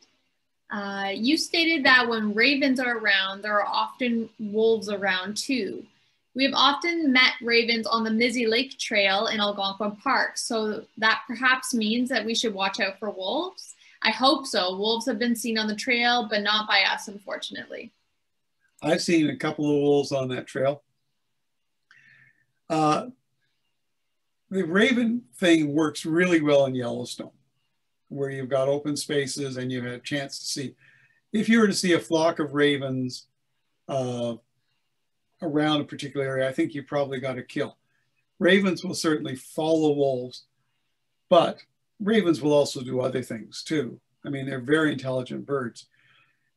uh, you stated that when ravens are around, there are often wolves around too. We have often met ravens on the Mizzy Lake Trail in Algonquin Park, so that perhaps means that we should watch out for wolves. I hope so. Wolves have been seen on the trail, but not by us, unfortunately. I've seen a couple of wolves on that trail. Uh, the raven thing works really well in Yellowstone, where you've got open spaces and you have a chance to see. If you were to see a flock of ravens uh, around a particular area, I think you probably got to kill. Ravens will certainly follow wolves, but ravens will also do other things too. I mean, they're very intelligent birds.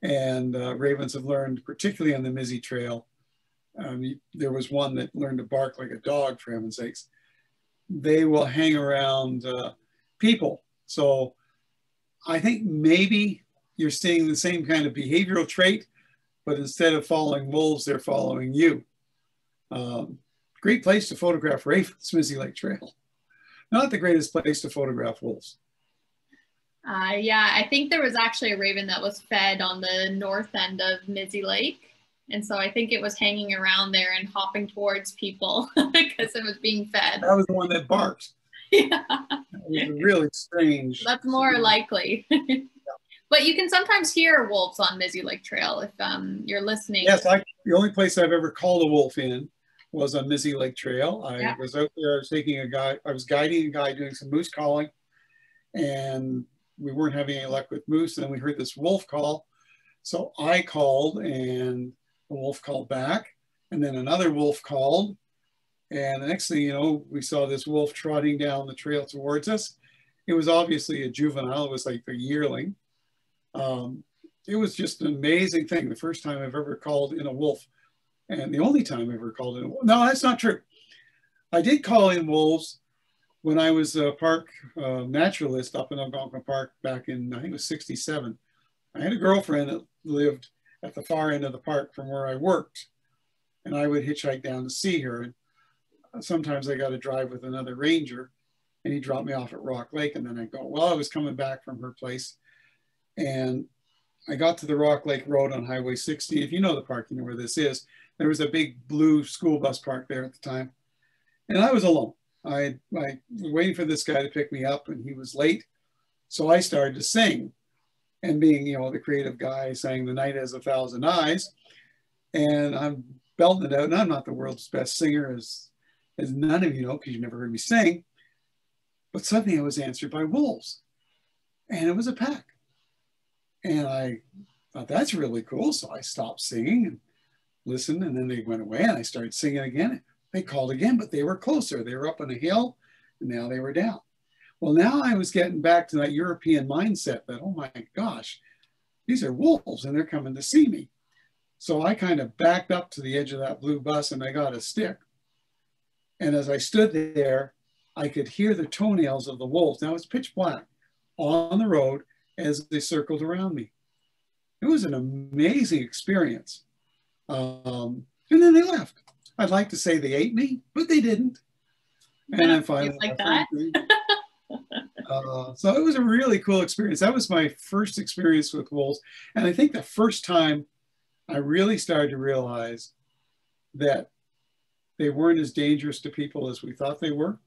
And uh, ravens have learned, particularly on the Mizzy Trail, um, there was one that learned to bark like a dog, for heaven's sakes they will hang around uh, people. So I think maybe you're seeing the same kind of behavioral trait, but instead of following wolves, they're following you. Um, great place to photograph ravens, Mizzy Lake Trail. Not the greatest place to photograph wolves. Uh, yeah, I think there was actually a raven that was fed on the north end of Mizzy Lake. And so I think it was hanging around there and hopping towards people (laughs) because it was being fed. That was the one that barked. (laughs) Yeah. It was really strange. That's more likely. yeah. (laughs) But you can sometimes hear wolves on Mizzy Lake Trail if um, you're listening. Yes, I, the only place I've ever called a wolf in was on Mizzy Lake Trail. I yeah. was out there, I was taking a guy, I was guiding a guy doing some moose calling, and we weren't having any luck with moose. And then we heard this wolf call. So I called, and the wolf called back, and then another wolf called. And the next thing you know, we saw this wolf trotting down the trail towards us. It was obviously a juvenile, it was like a yearling. Um, it was just an amazing thing. The first time I've ever called in a wolf and the only time I've ever called in. No, that's not true. I did call in wolves when I was a park uh, naturalist up in Algonquin Park back in, I think it was 67. I had a girlfriend that lived at the far end of the park from where I worked. And I would hitchhike down to see her. And sometimes I got to drive with another ranger and he dropped me off at Rock Lake. And then I go, well, I was coming back from her place and I got to the Rock Lake Road on Highway 60. If you know the park, you know where this is. There was a big blue school bus park there at the time. And I was alone. I, I was waiting for this guy to pick me up and he was late. So I started to sing. And being, you know, the creative guy saying the night has a thousand eyes. And I'm belting it out. And I'm not the world's best singer as, as none of you know, because you never heard me sing. But suddenly I was answered by wolves. And it was a pack. And I thought that's really cool. So I stopped singing and listened and then they went away and I started singing again. They called again, but they were closer. They were up on a hill and now they were down. Well, now I was getting back to that European mindset that, oh my gosh, these are wolves and they're coming to see me. So I kind of backed up to the edge of that blue bus and I got a stick. And as I stood there, I could hear the toenails of the wolves. Now it's pitch black on the road as they circled around me. It was an amazing experience. Um, and then they left. I'd like to say they ate me, but they didn't. And then finally, like that. (laughs) uh, so it was a really cool experience. That was my first experience with wolves, and I think the first time I really started to realize that they weren't as dangerous to people as we thought they were.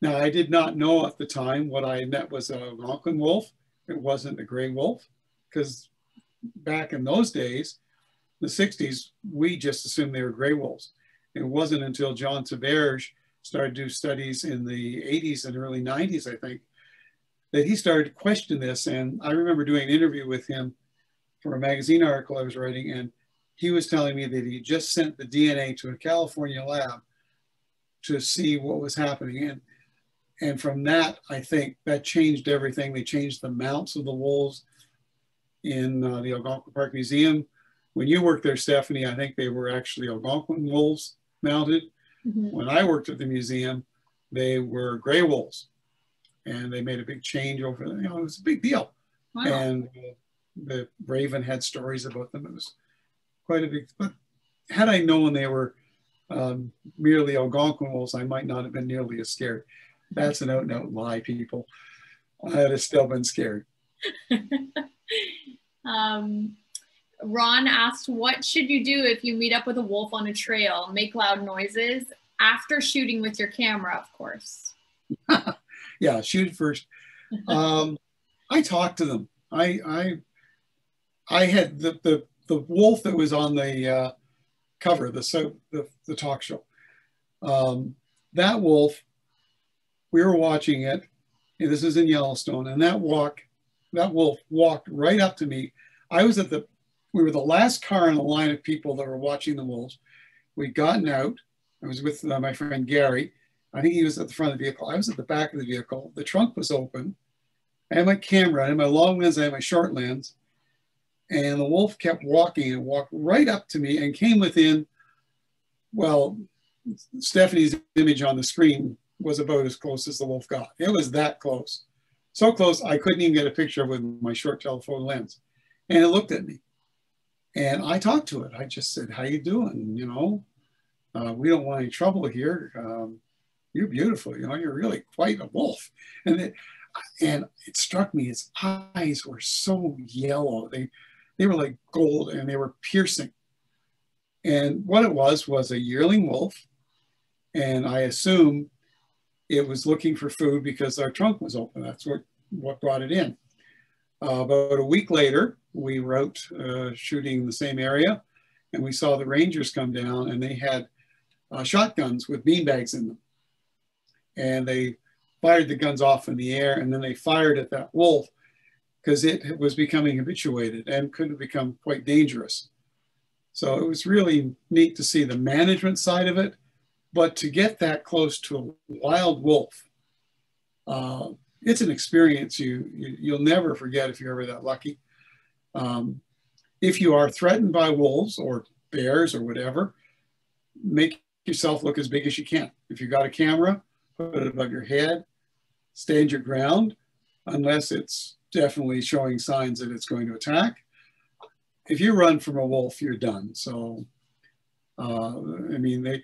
Now, I did not know at the time what I met was a Algonquin wolf. It wasn't a gray wolf, because back in those days, the 60s, we just assumed they were gray wolves. It wasn't until John Theberge started to do studies in the 80s and early 90s, I think, that he started to question this. And I remember doing an interview with him for a magazine article I was writing, and he was telling me that he just sent the DNA to a California lab to see what was happening. And, and from that, I think that changed everything. They changed the mounts of the wolves in uh, the Algonquin Park Museum when you worked there, Stephanie, I think they were actually Algonquin wolves mounted. Mm-hmm. When I worked at the museum, they were gray wolves, and they made a big change over. You know, it was a big deal. Wow. And uh, the Raven had stories about them. It was quite a big. But had I known they were um, merely Algonquin wolves, I might not have been nearly as scared. That's an out and out lie, people. I'd have still been scared. (laughs) um, Ron asked, what should you do if you meet up with a wolf on a trail? Make loud noises after shooting with your camera, of course. (laughs) yeah, shoot first. (laughs) Um, I talked to them. I, I, I had the, the, the wolf that was on the uh, cover, the, so, the, the talk show. Um, that wolf, we were watching it. this is in Yellowstone, and that walk, that wolf walked right up to me. I was at the we were the last car in the line of people that were watching the wolves. We'd gotten out. I was with uh, my friend Gary. I think he was at the front of the vehicle. I was at the back of the vehicle. The trunk was open. I had my camera, I had my long lens, I had my short lens. And the wolf kept walking and walked right up to me and came within, well, Stephanie's image on the screen was about as close as the wolf got. It was that close. So close, I couldn't even get a picture with my short telephone lens. And it looked at me. And I talked to it. I just said, "How you doing? You know, uh, we don't want any trouble here. Um, you're beautiful. You know, you're really quite a wolf." And it, and it struck me. His eyes were so yellow. They they were like gold, and they were piercing. And what it was was a yearling wolf, and I assume it was looking for food because our trunk was open. That's what what brought it in. Uh, about a week later, we were out uh, shooting the same area and we saw the rangers come down and they had uh, shotguns with beanbags in them. And they fired the guns off in the air and then they fired at that wolf because it was becoming habituated and could have become quite dangerous. So it was really neat to see the management side of it, but to get that close to a wild wolf, uh, it's an experience you, you will never forget if you're ever that lucky. Um, if you are threatened by wolves or bears or whatever, make yourself look as big as you can. If you got a camera, put it above your head, stand your ground, unless it's definitely showing signs that it's going to attack. If you run from a wolf, you're done. So, uh, I mean, they,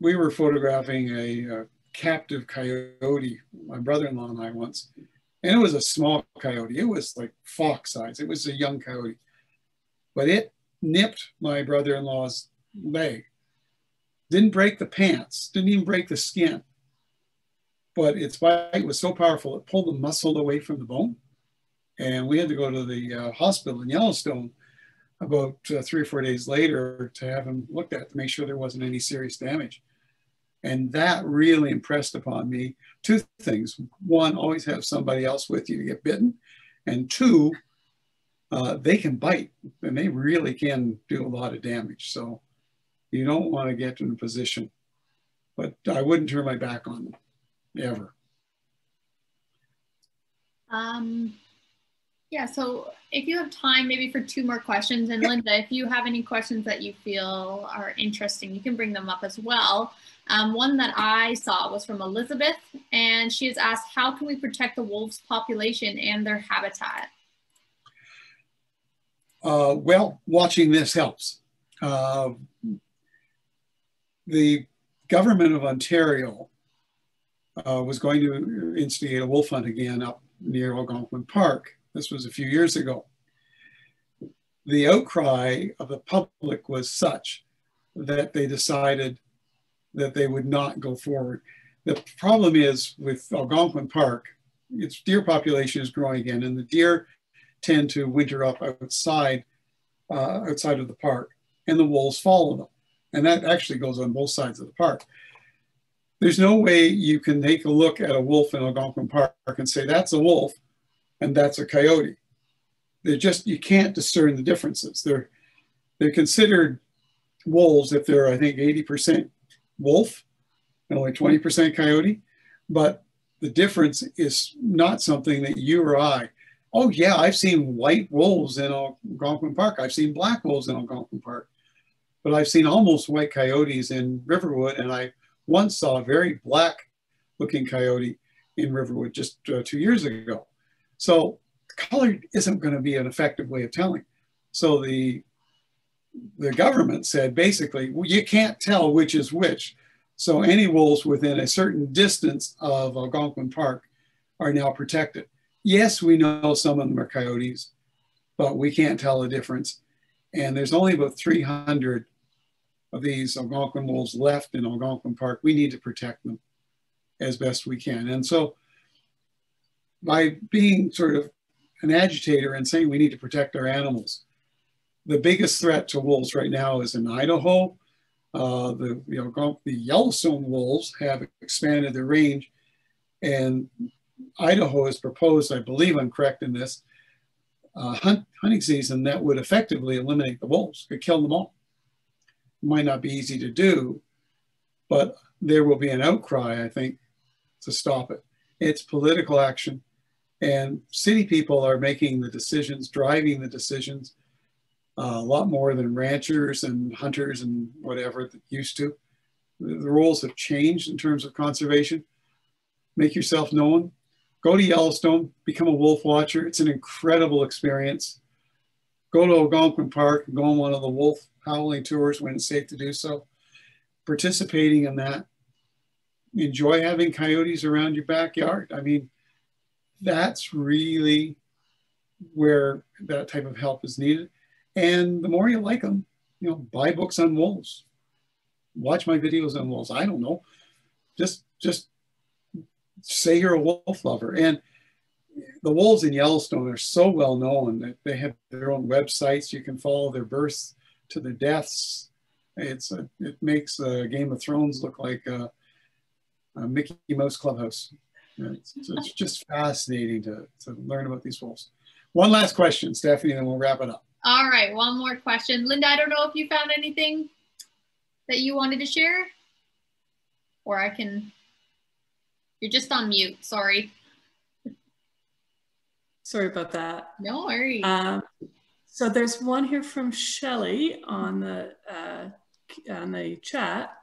we were photographing a, a captive coyote, my brother-in-law and I once, and it was a small coyote. It was like fox size. It was a young coyote, but it nipped my brother-in-law's leg. Didn't break the pants, didn't even break the skin. But its bite was so powerful, it pulled the muscle away from the bone. And we had to go to the uh, hospital in Yellowstone about uh, three or four days later to have him looked at to make sure there wasn't any serious damage. And that really impressed upon me two things. One, always have somebody else with you to get bitten. And two, uh, they can bite and they really can do a lot of damage. So you don't want to get in a position, but I wouldn't turn my back on them ever. Um, yeah, so if you have time, maybe for two more questions, and Linda, if you have any questions that you feel are interesting, you can bring them up as well. Um, one that I saw was from Elizabeth, and she has asked, how can we protect the wolves population and their habitat? Uh, well, watching this helps. Uh, the government of Ontario uh, was going to instigate a wolf hunt again up near Algonquin Park. This was a few years ago. The outcry of the public was such that they decided that they would not go forward. The problem is with Algonquin Park, its deer population is growing again, and the deer tend to winter up outside, uh, outside of the park, and the wolves follow them. And that actually goes on both sides of the park. There's no way you can take a look at a wolf in Algonquin Park and say that's a wolf and that's a coyote. They're just, you can't discern the differences. They're, they're considered wolves if they're, I think, 80% wolf and only 20% coyote. But the difference is not something that you or I, oh yeah, I've seen white wolves in Algonquin Park. I've seen black wolves in Algonquin Park. But I've seen almost white coyotes in Riverwood, and I once saw a very black looking coyote in Riverwood just uh, two years ago. So color isn't going to be an effective way of telling. So the the government said basically, well, you can't tell which is which. So any wolves within a certain distance of Algonquin Park are now protected. Yes, we know some of them are coyotes, but we can't tell the difference. And there's only about 300 of these Algonquin wolves left in Algonquin Park. We need to protect them as best we can. And so by being sort of an agitator and saying we need to protect our animals, the biggest threat to wolves right now is in Idaho. Uh, the, you know, the Yellowstone wolves have expanded their range and Idaho has proposed, I believe I'm correct in this, uh, hunt, hunting season that would effectively eliminate the wolves, could kill them all. Might not be easy to do, but there will be an outcry, I think, to stop it. It's political action, and city people are making the decisions, driving the decisions, uh, a lot more than ranchers and hunters and whatever used to. The, the rules have changed in terms of conservation. Make yourself known. Go to Yellowstone, become a wolf watcher. It's an incredible experience. Go to Algonquin Park and go on one of the wolf howling tours when it's safe to do so. Participating in that. Enjoy having coyotes around your backyard. I mean, that's really where that type of help is needed. And the more you like them, you know, buy books on wolves, watch my videos on wolves. I don't know, just just say you're a wolf lover. And the wolves in Yellowstone are so well known that they have their own websites. You can follow their births to their deaths. It's a, it makes uh, Game of Thrones look like a, a Mickey Mouse clubhouse. It's, it's, just fascinating to, to learn about these wolves. One last question, Stephanie, and then we'll wrap it up. All right, one more question. Linda, I don't know if you found anything that you wanted to share, or I can, you're just on mute, sorry. Sorry about that. No worries. Um, so there's one here from Shelly on the uh, on the chat,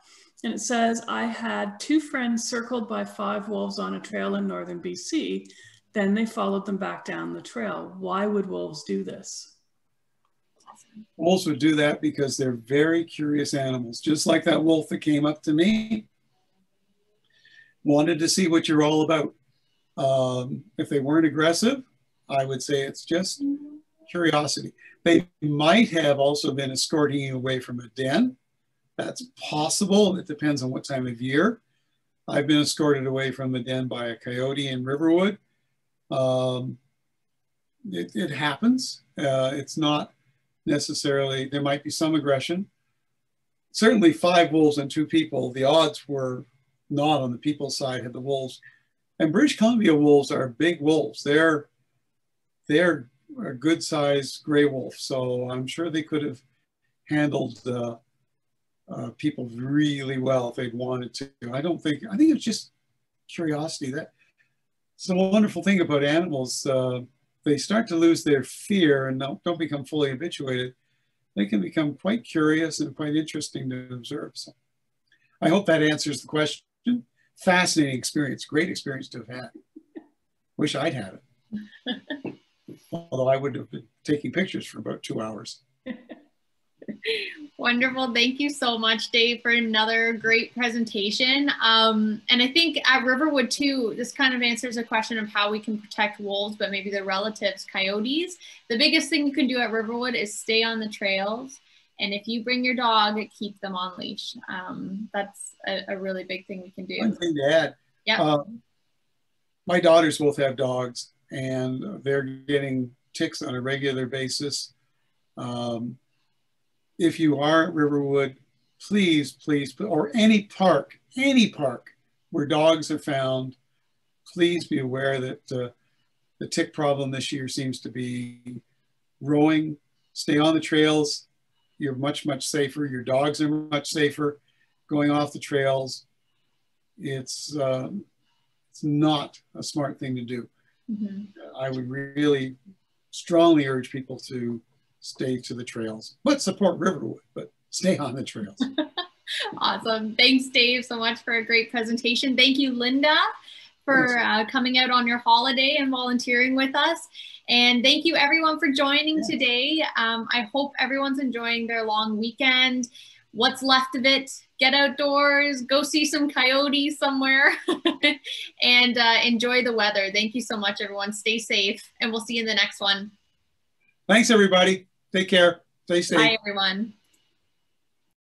and it says, "I had two friends circled by five wolves on a trail in northern BC. Then they followed them back down the trail. Why would wolves do this?" Wolves would do that because they're very curious animals, just like that wolf that came up to me. Wanted to see what you're all about. Um, if they weren't aggressive, I would say it's just curiosity. They might have also been escorting you away from a den. That's possible. It depends on what time of year. I've been escorted away from the den by a coyote in Riverwood. Um, it, it, happens. Uh, it's not necessarily, there might be some aggression. Certainly five wolves and two people, the odds were not on the people's side had the wolves. And British Columbia wolves are big wolves. They're they're a good sized gray wolf. So I'm sure they could have handled uh, uh, people really well if they'd wanted to. I don't think, I think it's just curiosity. That it's a wonderful thing about animals. Uh, they start to lose their fear and don't, don't become fully habituated. They can become quite curious and quite interesting to observe. So I hope that answers the question. Fascinating experience, great experience to have had. Wish I'd had it. (laughs) although I would have been taking pictures for about two hours. (laughs) Wonderful. Thank you so much, Dave, for another great presentation. Um, and I think at Riverwood too, this kind of answers a question of how we can protect wolves, but maybe their relatives, coyotes. The biggest thing you can do at Riverwood is stay on the trails. And if you bring your dog, keep them on leash. Um, that's a, a, really big thing we can do. One thing to add. Yeah. Uh, my daughters both have dogs and they're getting ticks on a regular basis. Um, if you are at Riverwood, please, please, or any park, any park where dogs are found, please be aware that uh, the tick problem this year seems to be growing. Stay on the trails. You're much, much safer. Your dogs are much safer going off the trails. It's, um, it's not a smart thing to do. Mm-hmm. I would really strongly urge people to stay to the trails, but support Riverwood, but stay on the trails. (laughs) awesome. Thanks, Dave, so much for a great presentation. Thank you, Linda, for uh, coming out on your holiday and volunteering with us. And thank you, everyone, for joining yeah. today. Um, I hope everyone's enjoying their long weekend what's left of it, get outdoors, go see some coyotes somewhere, (laughs) and uh, enjoy the weather. Thank you so much, everyone. Stay safe, and we'll see you in the next one. Thanks, everybody. Take care. Stay safe. Bye, everyone.